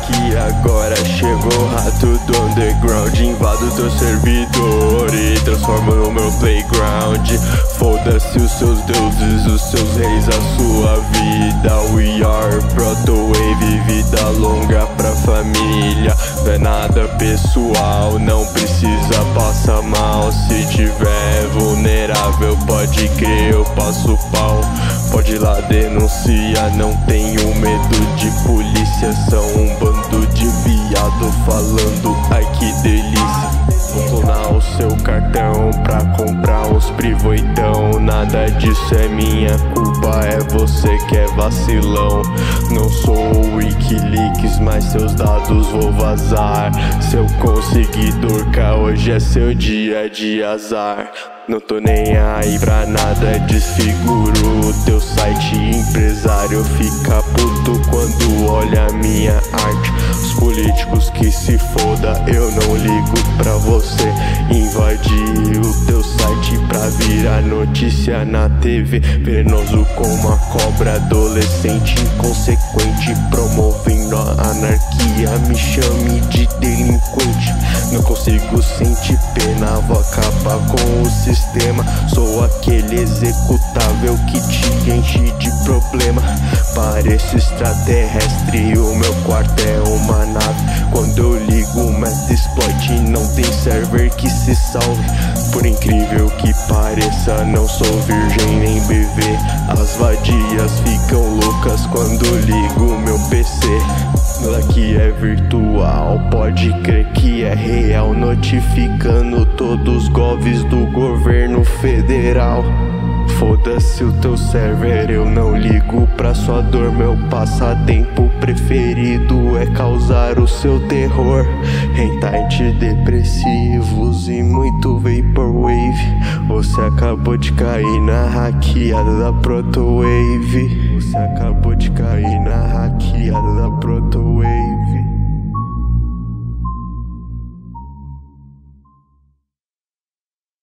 que agora chegou rato do underground Invado teu servidor e transformo no meu playground. Foda-se os seus deuses, os seus reis, a sua vida. We are Proto vida longa pra família. Não é nada pessoal, não precisa passar mal. Se tiver vulnerável pode crer, eu passo pau. Pode ir lá denuncia, não tenho medo de polícia São um bando de viado falando, ai que delícia. Vou clonar o seu cartão pra comprar uns privoitão Nada disso é minha culpa, é você que é vacilão. Não sou o Wikileaks, mas seus dados vou vazar. Seu conseguidor cá, hoje é seu dia de azar. Não tô nem aí pra nada, desfiguro o teu site Empresário fica puto quando olha minha arte. Os políticos que se foda, eu não ligo pra você Invadir o teu site pra virar notícia na TV Venenoso como a cobra, adolescente inconsequente Promovendo a anarquia, me chame de delinquente. Não consigo sentir pena, vou acabar com o sistema. Sou aquele executável que te enche de problema. Pareço extraterrestre, o meu quarto server que se salve. Por incrível que pareça, não sou virgem nem bebê. As vadias ficam loucas quando ligo meu PC Aqui é virtual, pode crer que é real. Notificando todos os govs do governo federal. Foda-se o teu server, eu não ligo pra sua dor. Meu passatempo preferido é causar o seu terror. Hentai depressivos e muito vaporwave. Você acabou de cair na hackeada da Protowave. Você acabou de cair na hackeada da Protowave